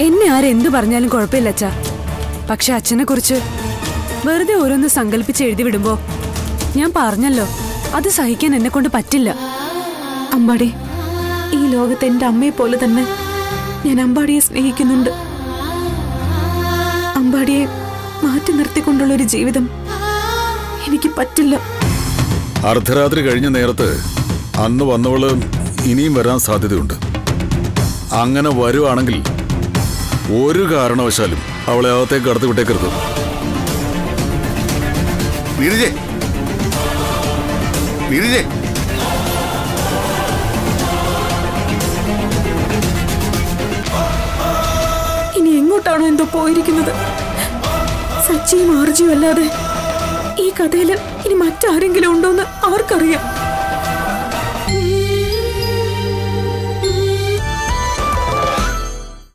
എന്നെ ആരെന്തു പറഞ്ഞാലും കുഴപ്പമില്ല അച്ഛാ. പക്ഷെ അച്ഛനെ കുറിച്ച് വെറുതെ ഓരോന്ന് സങ്കല്പിച്ച് എഴുതി വിടുമ്പോ ഞാൻ പറഞ്ഞല്ലോ അത് സഹിക്കാൻ എന്നെ കൊണ്ട് പറ്റില്ല. അമ്പാടി ഈ ലോകത്ത് എന്റെ അമ്മയെ പോലെ തന്നെ ഞാൻ അമ്പാടിയെ സ്നേഹിക്കുന്നുണ്ട്. അമ്പാടിയെ മാറ്റി നിർത്തിക്കൊണ്ടുള്ള ഒരു ജീവിതം എനിക്ക് പറ്റില്ല. അർദ്ധരാത്രി കഴിഞ്ഞ നേരത്ത് അന്ന് വന്നവൾ ഇനിയും വരാൻ സാധ്യതയുണ്ട്. അങ്ങനെ വരുവാണെങ്കിൽ ഒരു കാരണവശാലും അവളെ അകത്തേക്ക് കടത്തി വിട്ടേക്കരുത്. നീരജേ. നീരജേ. ഇനി എങ്ങോട്ടാണോ എന്തോ പോയിരിക്കുന്നത്? സച്ചിയും ആർജിയും അല്ലാതെ ഈ കഥയിൽ ഇനി മറ്റാരെങ്കിലും ഉണ്ടോന്ന് ആർക്കറിയാം